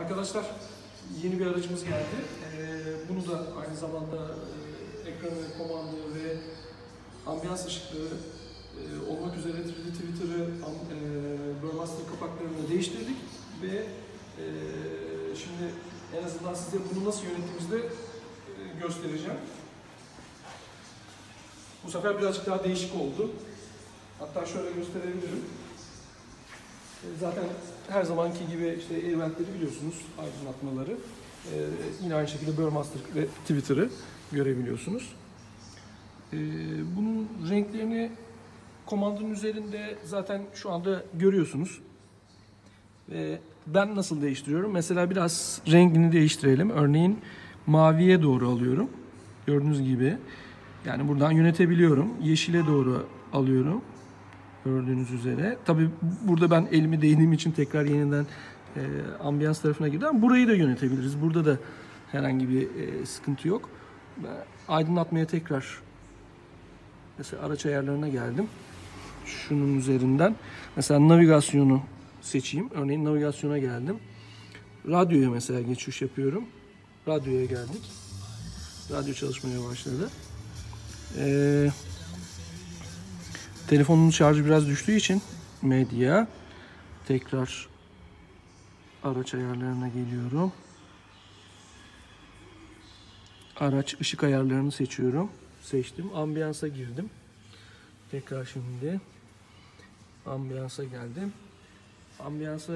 Arkadaşlar yeni bir aracımız geldi. Ee, bunu da aynı zamanda e, ekranı, komando ve ambiyans ışıkları e, olmak üzere 3D Twitter'ı, e, Burmaster kapaklarını değiştirdik ve e, şimdi en azından size bunu nasıl yönettiğimizi de e, göstereceğim. Bu sefer birazcık daha değişik oldu. Hatta şöyle gösterebilirim. Zaten her zamanki gibi işte eventleri biliyorsunuz, aydınlatmaları. E, yine aynı şekilde Burmaster ve Twitter'ı görebiliyorsunuz. E, bunun renklerini komandonun üzerinde zaten şu anda görüyorsunuz. Ve ben nasıl değiştiriyorum? Mesela biraz rengini değiştirelim. Örneğin maviye doğru alıyorum. Gördüğünüz gibi. Yani buradan yönetebiliyorum. Yeşile doğru alıyorum. Gördüğünüz üzere. Tabi burada ben elimi değdiğim için tekrar yeniden e, ambiyans tarafına girdim. Burayı da yönetebiliriz. Burada da herhangi bir e, sıkıntı yok. Ben aydınlatmaya tekrar mesela araç ayarlarına geldim. Şunun üzerinden. Mesela navigasyonu seçeyim. Örneğin navigasyona geldim. Radyoya mesela geçiş yapıyorum. Radyoya geldik. Radyo çalışmaya başladı. Ee, telefonun şarjı biraz düştüğü için medya tekrar araç ayarlarına geliyorum. Araç ışık ayarlarını seçiyorum. Seçtim. Ambiyansa girdim. Tekrar şimdi ambiyansa geldim. Ambiyansa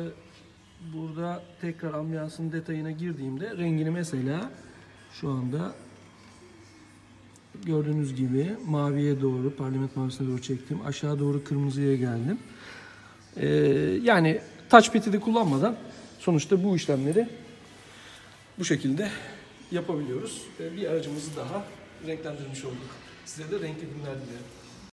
burada tekrar ambiyansın detayına girdiğimde rengini mesela şu anda gördüğünüz gibi maviye doğru, parlament mavisine doğru çektim. Aşağı doğru kırmızıya geldim. Ee, yani touchpad'i de kullanmadan sonuçta bu işlemleri bu şekilde yapabiliyoruz. Ee, bir aracımızı daha renklendirmiş olduk. Size de renkli günler dilerim.